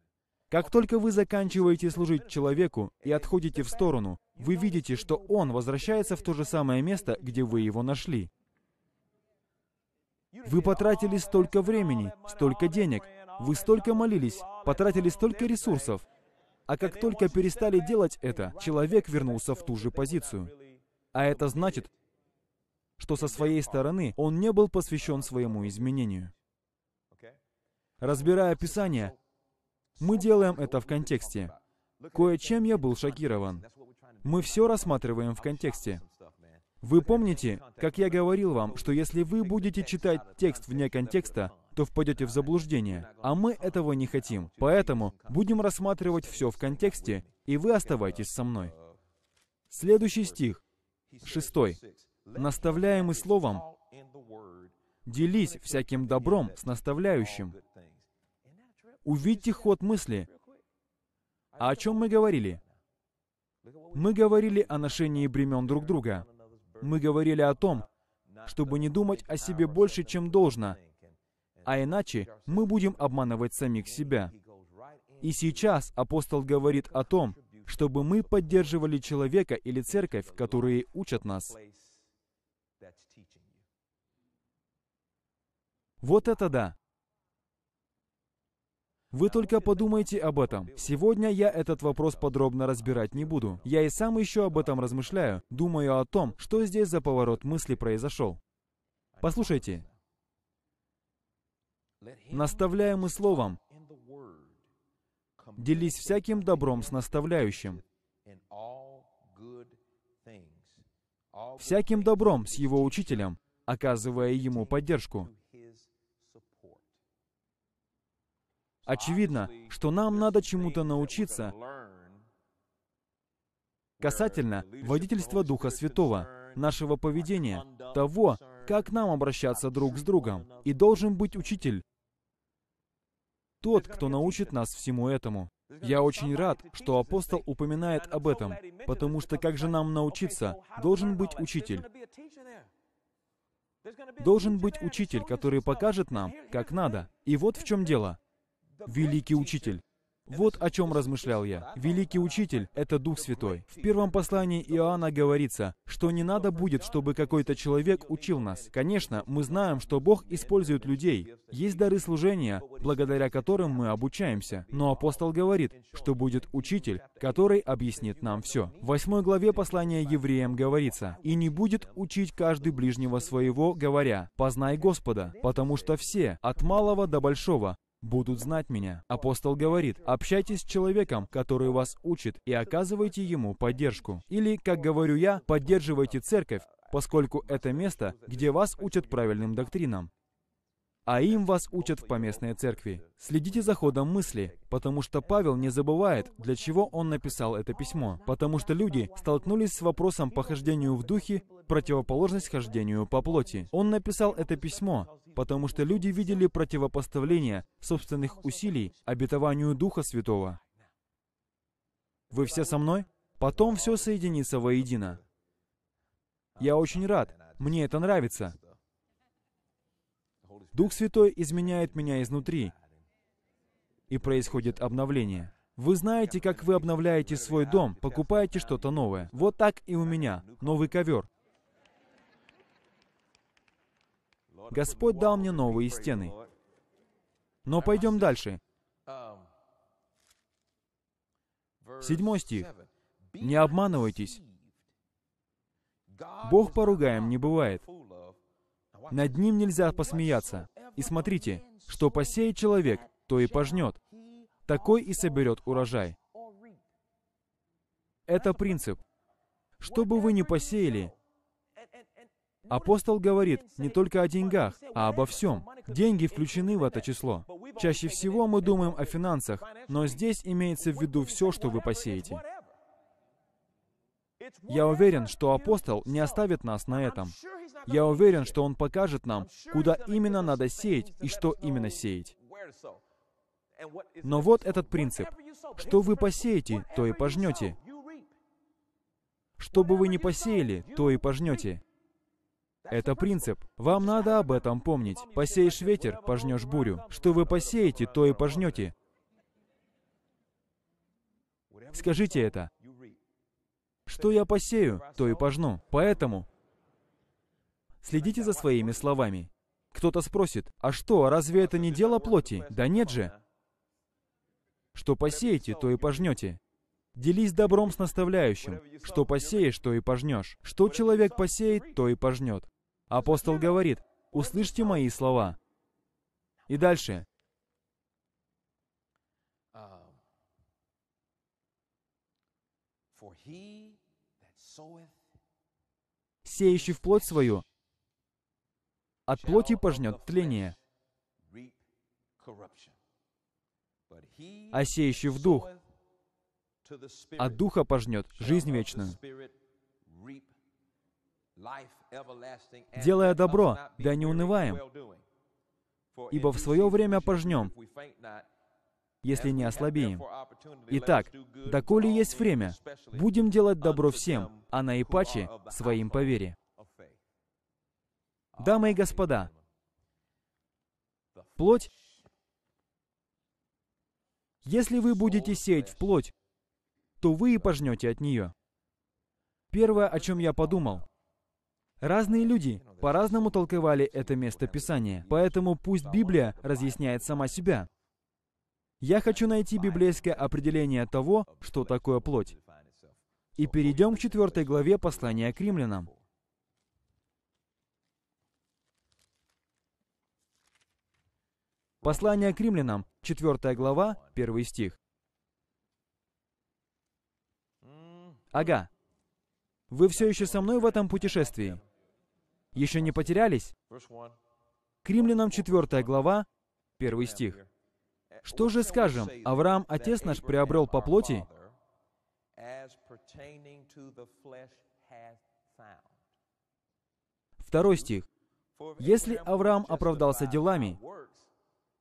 Как только вы заканчиваете служить человеку и отходите в сторону, вы видите, что он возвращается в то же самое место, где вы его нашли. Вы потратили столько времени, столько денег, вы столько молились, потратили столько ресурсов. А как только перестали делать это, человек вернулся в ту же позицию. А это значит, что со своей стороны он не был посвящен своему изменению. Разбирая Писание, мы делаем это в контексте. Кое-чем я был шокирован. Мы все рассматриваем в контексте. Вы помните, как я говорил вам, что если вы будете читать текст вне контекста, то впадете в заблуждение. А мы этого не хотим. Поэтому будем рассматривать все в контексте, и вы оставайтесь со мной. Следующий стих, шестой. «Наставляемый словом, делись всяким добром с наставляющим». Увидьте ход мысли. А о чем мы говорили? Мы говорили о ношении бремен друг друга. Мы говорили о том, чтобы не думать о себе больше, чем должно, а иначе мы будем обманывать самих себя. И сейчас апостол говорит о том, чтобы мы поддерживали человека или церковь, которые учат нас. Вот это да! Вы только подумайте об этом. Сегодня я этот вопрос подробно разбирать не буду. Я и сам еще об этом размышляю, думаю о том, что здесь за поворот мысли произошел. Послушайте, наставляемый словом, делись всяким добром с наставляющим, всяким добром с его учителем, оказывая ему поддержку. Очевидно, что нам надо чему-то научиться касательно водительства Духа Святого, нашего поведения, того, как нам обращаться друг с другом. И должен быть учитель, тот, кто научит нас всему этому. Я очень рад, что апостол упоминает об этом, потому что как же нам научиться? Должен быть учитель. Должен быть учитель, который покажет нам, как надо. И вот в чем дело. Великий учитель. Вот о чем размышлял я. Великий Учитель — это Дух Святой. В первом послании Иоанна говорится, что не надо будет, чтобы какой-то человек учил нас. Конечно, мы знаем, что Бог использует людей. Есть дары служения, благодаря которым мы обучаемся. Но апостол говорит, что будет учитель, который объяснит нам все. В восьмой главе послания евреям говорится, «И не будет учить каждый ближнего своего, говоря, познай Господа, потому что все, от малого до большого, будут знать меня. Апостол говорит, общайтесь с человеком, который вас учит, и оказывайте ему поддержку. Или, как говорю я, поддерживайте церковь, поскольку это место, где вас учат правильным доктринам. А им вас учат в поместной церкви. Следите за ходом мысли, потому что Павел не забывает, для чего он написал это письмо. Потому что люди столкнулись с вопросом по хождению в духе, противоположность хождению по плоти. Он написал это письмо, потому что люди видели противопоставление собственных усилий обетованию Духа Святого. Вы все со мной? Потом все соединится воедино. Я очень рад. Мне это нравится. Дух Святой изменяет меня изнутри, и происходит обновление. Вы знаете, как вы обновляете свой дом, покупаете что-то новое. Вот так и у меня. Новый ковер. Господь дал мне новые стены. Но пойдем дальше. Седьмой стих. Не обманывайтесь. Бог поругаем не бывает. Над ним нельзя посмеяться. И смотрите, что посеет человек, то и пожнет. Такой и соберет урожай. Это принцип. Что бы вы ни посеяли, Апостол говорит не только о деньгах, а обо всем. Деньги включены в это число. Чаще всего мы думаем о финансах, но здесь имеется в виду все, что вы посеете. Я уверен, что апостол не оставит нас на этом. Я уверен, что он покажет нам, куда именно надо сеять и что именно сеять. Но вот этот принцип. Что вы посеете, то и пожнете. Что бы вы ни посеяли, то и пожнете. Это принцип. Вам надо об этом помнить. Посеешь ветер, пожнешь бурю. Что вы посеете, то и пожнете. Скажите это. Что я посею, то и пожну. Поэтому следите за своими словами. Кто-то спросит, а что, разве это не дело плоти? Да нет же. Что посеете, то и пожнете. Делись добром с наставляющим. Что посеешь, то и пожнешь. Что человек посеет, то и пожнет. Апостол говорит, услышьте мои слова. И дальше. Сеющий в плоть свою, от плоти пожнет тление, а сеющий в дух, от духа пожнет жизнь вечную. Делая добро, да не унываем, ибо в свое время пожнем, если не ослабеем. Итак, доколе есть время, будем делать добро всем, а наипаче своим по вере. Дамы и господа, плоть, если вы будете сеять в плоть, то вы и пожнете от нее. Первое, о чем я подумал, Разные люди по-разному толковали это место Писания, поэтому пусть Библия разъясняет сама себя. Я хочу найти библейское определение того, что такое плоть. И перейдем к четвертой главе послания к римлянам. Послание к римлянам, четвертая глава, первый стих. Ага. Вы все еще со мной в этом путешествии? Еще не потерялись? К римлянам 4 глава, 1 стих. Что же скажем, Авраам, отец наш, приобрел по плоти? Второй стих. Если Авраам оправдался делами,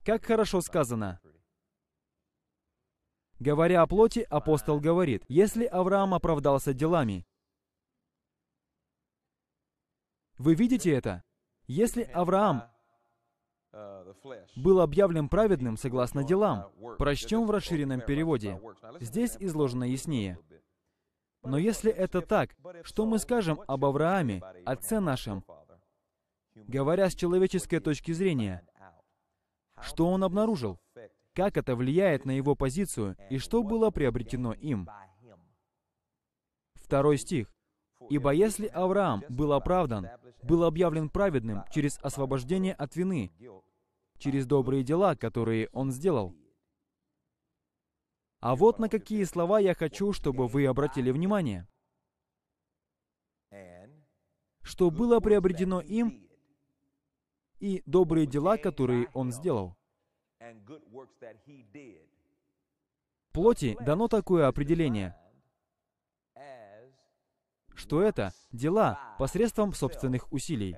как хорошо сказано. Говоря о плоти, апостол говорит, если Авраам оправдался делами, Вы видите это? Если Авраам был объявлен праведным согласно делам. Прочтем в расширенном переводе. Здесь изложено яснее. Но если это так, что мы скажем об Аврааме, отце нашем, говоря с человеческой точки зрения? Что он обнаружил? Как это влияет на его позицию и что было приобретено им? Второй стих. «Ибо если Авраам был оправдан, был объявлен праведным через освобождение от вины, через добрые дела, которые он сделал». А вот на какие слова я хочу, чтобы вы обратили внимание. Что было приобретено им и добрые дела, которые он сделал. Плоти дано такое определение, что это дела посредством собственных усилий.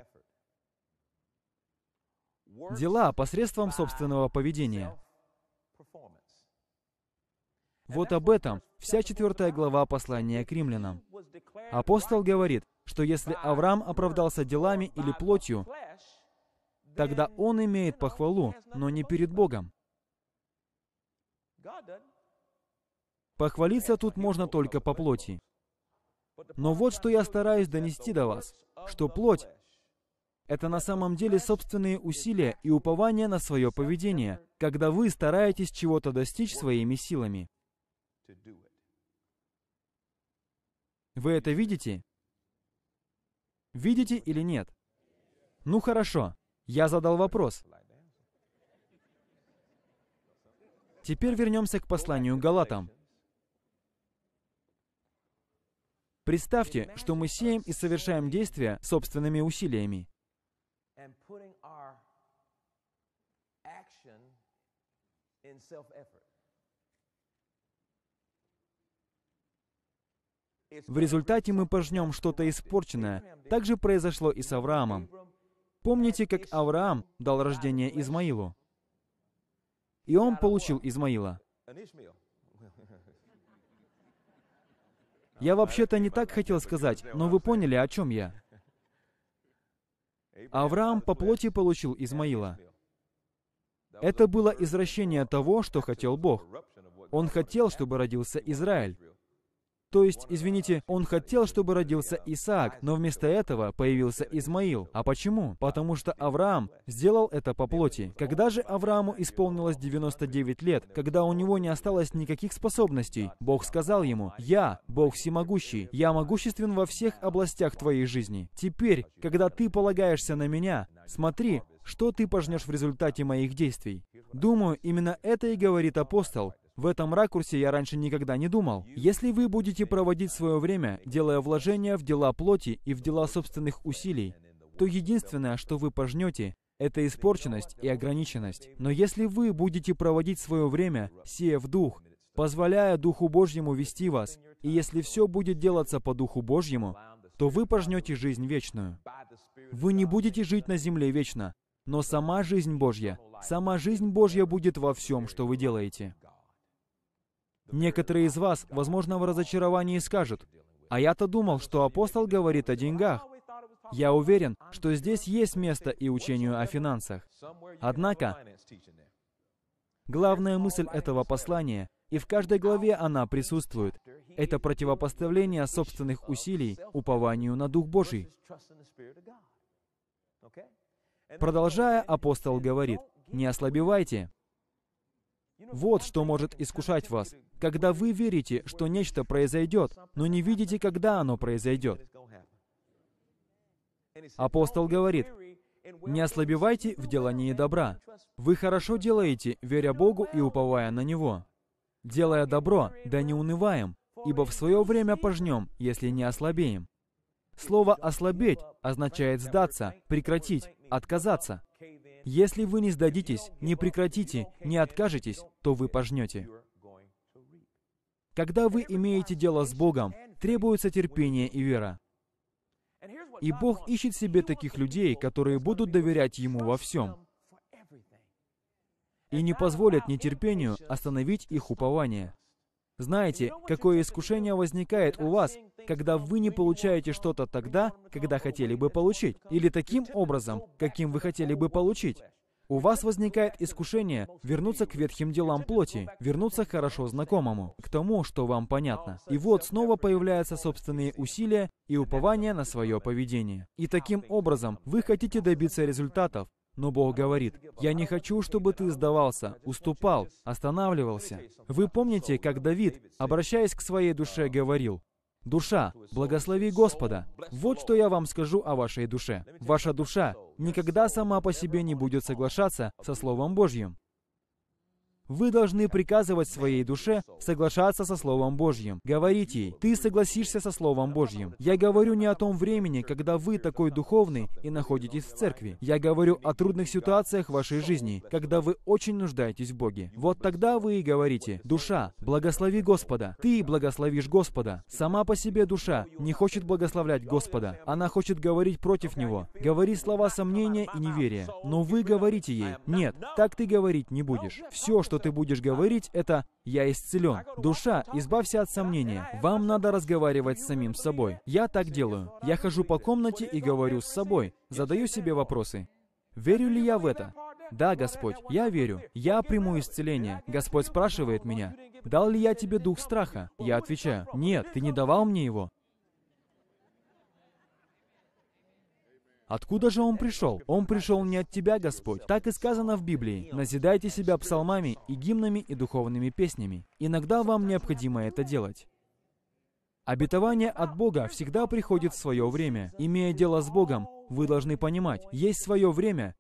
Дела посредством собственного поведения. Вот об этом вся четвертая глава послания к римлянам. Апостол говорит, что если Авраам оправдался делами или плотью, тогда он имеет похвалу, но не перед Богом. Похвалиться тут можно только по плоти. Но вот что я стараюсь донести до вас, что плоть — это на самом деле собственные усилия и упование на свое поведение, когда вы стараетесь чего-то достичь своими силами. Вы это видите? Видите или нет? Ну хорошо, я задал вопрос. Теперь вернемся к посланию Галатам. Представьте, что мы сеем и совершаем действия собственными усилиями. В результате мы пожнем что-то испорченное. Так же произошло и с Авраамом. Помните, как Авраам дал рождение Измаилу? И он получил Измаила. Я вообще-то не так хотел сказать, но вы поняли, о чем я. Авраам по плоти получил Измаила. Это было извращение того, что хотел Бог. Он хотел, чтобы родился Израиль. То есть, извините, он хотел, чтобы родился Исаак, но вместо этого появился Измаил. А почему? Потому что Авраам сделал это по плоти. Когда же Аврааму исполнилось 99 лет, когда у него не осталось никаких способностей, Бог сказал ему, «Я, Бог всемогущий, я могуществен во всех областях твоей жизни. Теперь, когда ты полагаешься на меня, смотри, что ты пожнешь в результате моих действий». Думаю, именно это и говорит апостол, в этом ракурсе я раньше никогда не думал. Если вы будете проводить свое время, делая вложения в дела плоти и в дела собственных усилий, то единственное, что вы пожнете, это испорченность и ограниченность. Но если вы будете проводить свое время, сея в дух, позволяя Духу Божьему вести вас, и если все будет делаться по Духу Божьему, то вы пожнете жизнь вечную. Вы не будете жить на земле вечно, но сама жизнь Божья, сама жизнь Божья будет во всем, что вы делаете. Некоторые из вас, возможно, в разочаровании скажут, «А я-то думал, что апостол говорит о деньгах». Я уверен, что здесь есть место и учению о финансах. Однако, главная мысль этого послания, и в каждой главе она присутствует, это противопоставление собственных усилий упованию на Дух Божий. Продолжая, апостол говорит, «Не ослабевайте, вот что может искушать вас, когда вы верите, что нечто произойдет, но не видите, когда оно произойдет. Апостол говорит, «Не ослабевайте в делании добра. Вы хорошо делаете, веря Богу и уповая на Него. Делая добро, да не унываем, ибо в свое время пожнем, если не ослабеем». Слово «ослабеть» означает сдаться, прекратить, отказаться. Если вы не сдадитесь, не прекратите, не откажетесь, то вы пожнете. Когда вы имеете дело с Богом, требуется терпение и вера. И Бог ищет себе таких людей, которые будут доверять Ему во всем. И не позволят нетерпению остановить их упование. Знаете, какое искушение возникает у вас, когда вы не получаете что-то тогда, когда хотели бы получить, или таким образом, каким вы хотели бы получить. у вас возникает искушение вернуться к ветхим делам плоти, вернуться к хорошо знакомому, к тому, что вам понятно. И вот снова появляются собственные усилия и упование на свое поведение. И таким образом вы хотите добиться результатов, но Бог говорит, «Я не хочу, чтобы ты сдавался, уступал, останавливался». Вы помните, как Давид, обращаясь к своей душе, говорил, Душа, благослови Господа. Вот что я вам скажу о вашей душе. Ваша душа никогда сама по себе не будет соглашаться со Словом Божьим. Вы должны приказывать своей душе соглашаться со Словом Божьим. Говорите ей, ты согласишься со Словом Божьим. Я говорю не о том времени, когда вы такой духовный и находитесь в церкви. Я говорю о трудных ситуациях вашей жизни, когда вы очень нуждаетесь в Боге. Вот тогда вы и говорите, душа, благослови Господа. Ты благословишь Господа. Сама по себе душа не хочет благословлять Господа. Она хочет говорить против Него. Говори слова сомнения и неверия. Но вы говорите ей, нет, так ты говорить не будешь. Все, что ты будешь говорить, это «Я исцелен». Душа, избавься от сомнения. Вам надо разговаривать с самим собой. Я так делаю. Я хожу по комнате и говорю с собой. Задаю себе вопросы. Верю ли я в это? Да, Господь, я верю. Я приму исцеление. Господь спрашивает меня, дал ли я тебе дух страха? Я отвечаю, нет, ты не давал мне его. Откуда же он пришел? Он пришел не от тебя, Господь. Так и сказано в Библии. Назидайте себя псалмами и гимнами и духовными песнями. Иногда вам необходимо это делать. Обетование от Бога всегда приходит в свое время. Имея дело с Богом, вы должны понимать, есть свое время,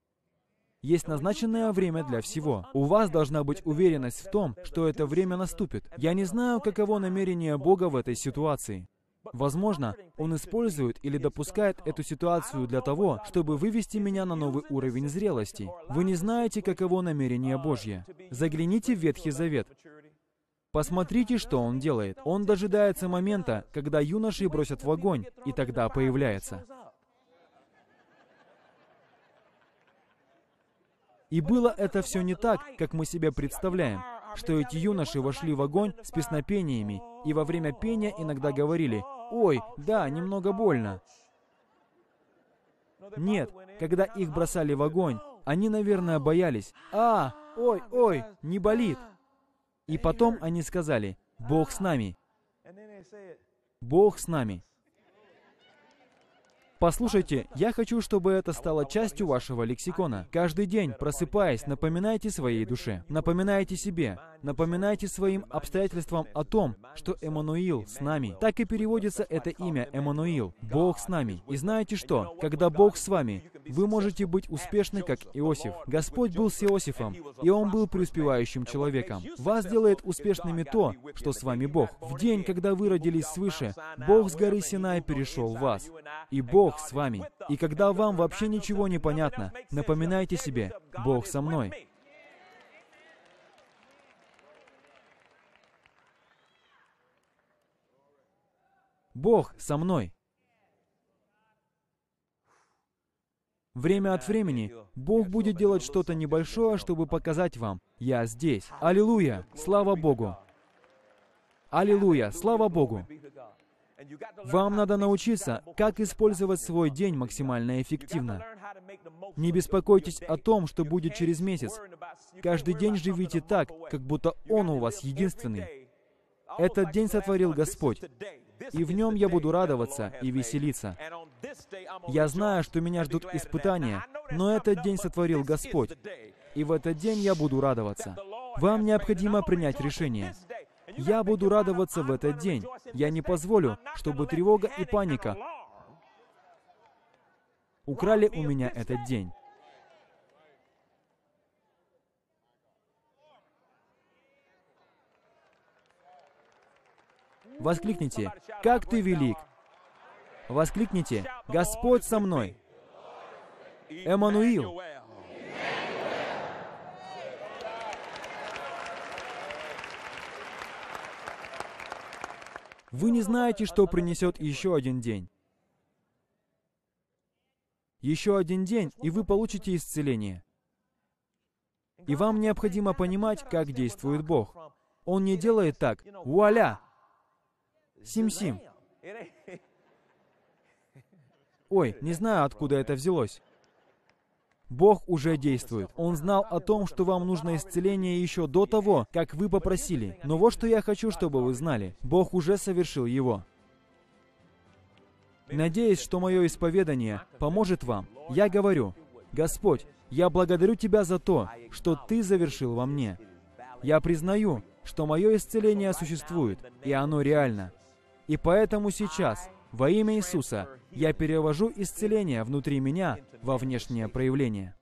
есть назначенное время для всего. У вас должна быть уверенность в том, что это время наступит. Я не знаю, каково намерение Бога в этой ситуации. Возможно, он использует или допускает эту ситуацию для того, чтобы вывести меня на новый уровень зрелости. Вы не знаете, каково намерение Божье. Загляните в Ветхий Завет. Посмотрите, что он делает. Он дожидается момента, когда юноши бросят в огонь, и тогда появляется. И было это все не так, как мы себе представляем что эти юноши вошли в огонь с песнопениями, и во время пения иногда говорили «Ой, да, немного больно». Нет, когда их бросали в огонь, они, наверное, боялись «А, ой, ой, не болит». И потом они сказали «Бог с нами». Бог с нами. Послушайте, я хочу, чтобы это стало частью вашего лексикона. Каждый день, просыпаясь, напоминайте своей душе, напоминайте себе, напоминайте своим обстоятельствам о том, что Эммануил с нами. Так и переводится это имя Эммануил, Бог с нами. И знаете что? Когда Бог с вами, вы можете быть успешны, как Иосиф. Господь был с Иосифом, и он был преуспевающим человеком. Вас делает успешными то, что с вами Бог. В день, когда вы родились свыше, Бог с горы Синай перешел в вас. И Бог Бог с вами. И когда вам вообще ничего не понятно, напоминайте себе, Бог со мной. Бог со мной. Время от времени Бог будет делать что-то небольшое, чтобы показать вам, я здесь. Аллилуйя! Слава Богу! Аллилуйя! Слава Богу! Вам надо научиться, как использовать свой день максимально эффективно. Не беспокойтесь о том, что будет через месяц. Каждый день живите так, как будто он у вас единственный. Этот день сотворил Господь, и в нем я буду радоваться и веселиться. Я знаю, что меня ждут испытания, но этот день сотворил Господь, и в этот день я буду радоваться. Вам необходимо принять решение. Я буду радоваться в этот день. Я не позволю, чтобы тревога и паника украли у меня этот день. Воскликните, «Как ты велик!» Воскликните, «Господь со мной!» Эммануил! Вы не знаете, что принесет еще один день. Еще один день, и вы получите исцеление. И вам необходимо понимать, как действует Бог. Он не делает так. Вуаля! Сим-сим. Ой, не знаю, откуда это взялось. Бог уже действует. Он знал о том, что вам нужно исцеление еще до того, как вы попросили. Но вот что я хочу, чтобы вы знали. Бог уже совершил его. Надеюсь, что мое исповедание поможет вам. Я говорю, Господь, я благодарю Тебя за то, что Ты завершил во мне. Я признаю, что мое исцеление существует, и оно реально. И поэтому сейчас, во имя Иисуса, я перевожу исцеление внутри меня во внешнее проявление.